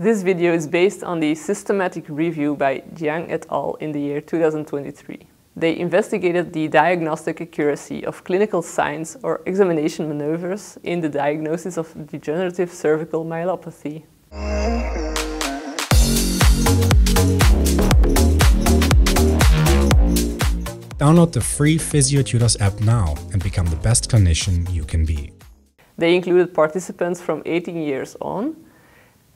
This video is based on the systematic review by Jiang et al. in the year 2023. They investigated the diagnostic accuracy of clinical signs or examination maneuvers in the diagnosis of degenerative cervical myelopathy. Download the free PhysioTutors app now and become the best clinician you can be. They included participants from 18 years on,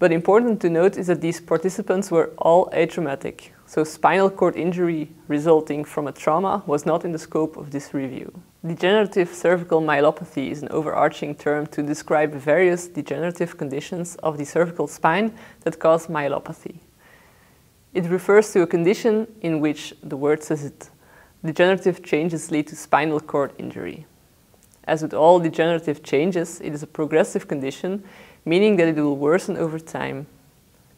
but important to note is that these participants were all atraumatic, so spinal cord injury resulting from a trauma was not in the scope of this review. Degenerative cervical myelopathy is an overarching term to describe various degenerative conditions of the cervical spine that cause myelopathy. It refers to a condition in which, the word says it, degenerative changes lead to spinal cord injury. As with all degenerative changes, it is a progressive condition, meaning that it will worsen over time.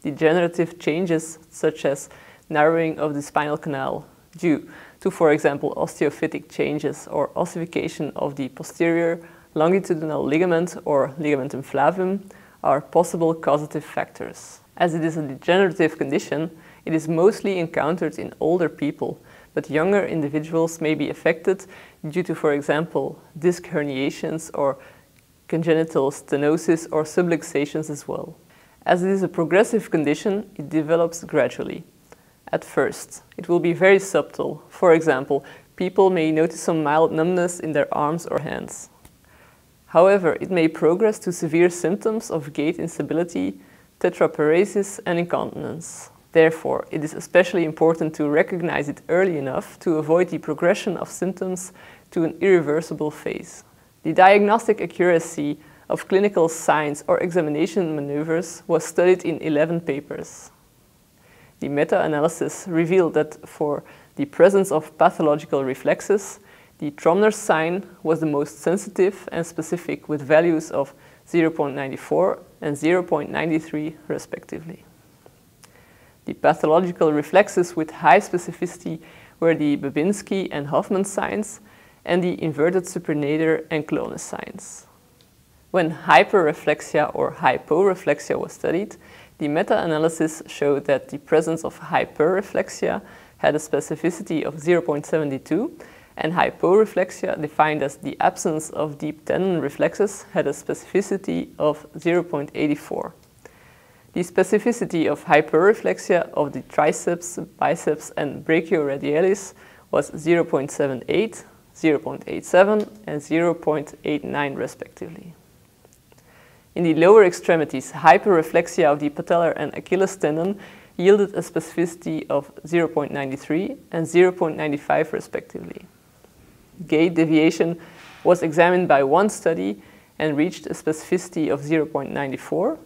Degenerative changes, such as narrowing of the spinal canal due to, for example, osteophytic changes or ossification of the posterior longitudinal ligament or ligamentum flavum, are possible causative factors. As it is a degenerative condition, it is mostly encountered in older people, but younger individuals may be affected due to, for example, disc herniations or congenital stenosis or subluxations as well. As it is a progressive condition, it develops gradually. At first, it will be very subtle. For example, people may notice some mild numbness in their arms or hands. However, it may progress to severe symptoms of gait instability, tetraparesis, and incontinence. Therefore, it is especially important to recognize it early enough to avoid the progression of symptoms to an irreversible phase. The diagnostic accuracy of clinical signs or examination maneuvers was studied in 11 papers. The meta-analysis revealed that for the presence of pathological reflexes, the Tromner sign was the most sensitive and specific with values of 0.94 and 0.93 respectively. The pathological reflexes with high specificity were the Babinski and Hoffman signs and the inverted supinator and clonus signs. When hyperreflexia or hyporeflexia was studied, the meta-analysis showed that the presence of hyperreflexia had a specificity of 0.72 and hyporeflexia, defined as the absence of deep tendon reflexes, had a specificity of 0.84. The specificity of hyperreflexia of the triceps, biceps, and brachioradialis was 0.78, 0.87, and 0.89 respectively. In the lower extremities, hyperreflexia of the patellar and Achilles tendon yielded a specificity of 0.93 and 0.95 respectively. Gait deviation was examined by one study and reached a specificity of 0.94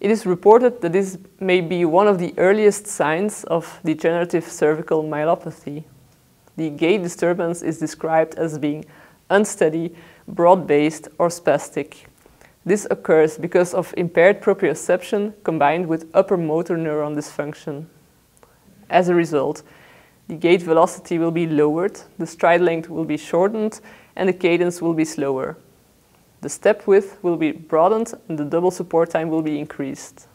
it is reported that this may be one of the earliest signs of degenerative cervical myelopathy. The gait disturbance is described as being unsteady, broad-based, or spastic. This occurs because of impaired proprioception combined with upper motor neuron dysfunction. As a result, the gait velocity will be lowered, the stride length will be shortened, and the cadence will be slower. The step width will be broadened and the double support time will be increased.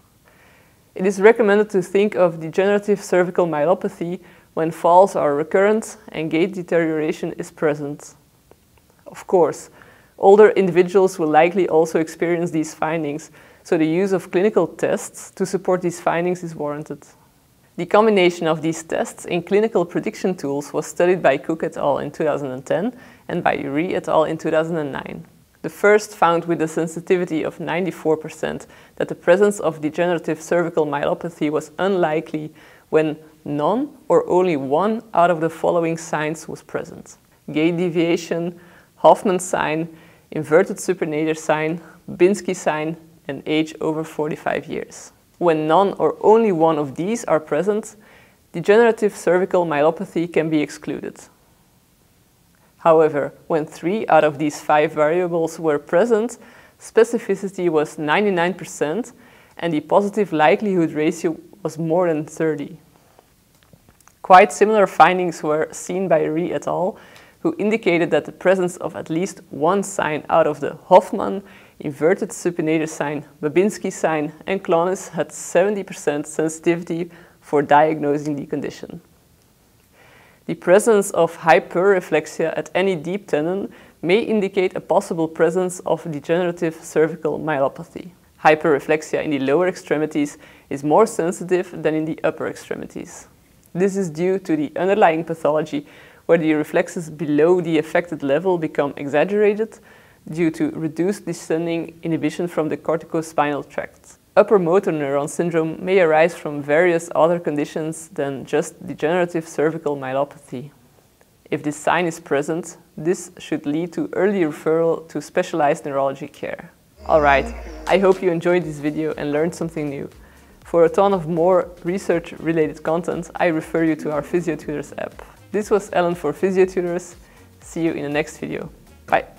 It is recommended to think of degenerative cervical myelopathy when falls are recurrent and gait deterioration is present. Of course, older individuals will likely also experience these findings, so the use of clinical tests to support these findings is warranted. The combination of these tests in clinical prediction tools was studied by Cook et al. in 2010 and by Rhee et al. in 2009. The first found with a sensitivity of 94% that the presence of degenerative cervical myelopathy was unlikely when none or only one out of the following signs was present. Gait deviation, Hoffman sign, inverted supinator sign, Babinski sign, and age over 45 years. When none or only one of these are present, degenerative cervical myelopathy can be excluded. However, when three out of these five variables were present, specificity was 99% and the positive likelihood ratio was more than 30. Quite similar findings were seen by Rhee et al., who indicated that the presence of at least one sign out of the Hoffman inverted supinator sign, Babinski sign and clonus had 70% sensitivity for diagnosing the condition. The presence of hyperreflexia at any deep tendon may indicate a possible presence of degenerative cervical myelopathy. Hyperreflexia in the lower extremities is more sensitive than in the upper extremities. This is due to the underlying pathology where the reflexes below the affected level become exaggerated due to reduced descending inhibition from the corticospinal tract. Upper motor neuron syndrome may arise from various other conditions than just degenerative cervical myelopathy. If this sign is present, this should lead to early referral to specialized neurology care. Alright, I hope you enjoyed this video and learned something new. For a ton of more research-related content, I refer you to our PhysioTutors app. This was Ellen for PhysioTutors. See you in the next video. Bye.